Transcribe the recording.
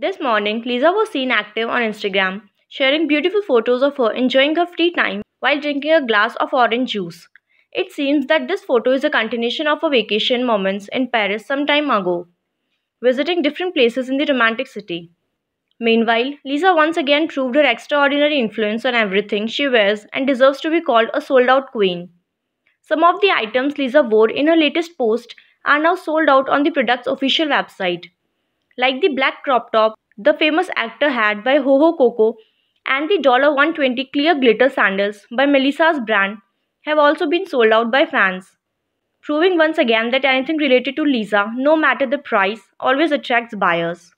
This morning, Lisa was seen active on Instagram, sharing beautiful photos of her enjoying her free time while drinking a glass of orange juice. It seems that this photo is a continuation of her vacation moments in Paris some time ago, visiting different places in the romantic city. Meanwhile, Lisa once again proved her extraordinary influence on everything she wears and deserves to be called a sold out queen. Some of the items Lisa wore in her latest post are now sold out on the product's official website like the black crop top the famous actor had by Ho Coco and the $120 clear glitter sandals by Melissa's brand have also been sold out by fans, proving once again that anything related to Lisa, no matter the price, always attracts buyers.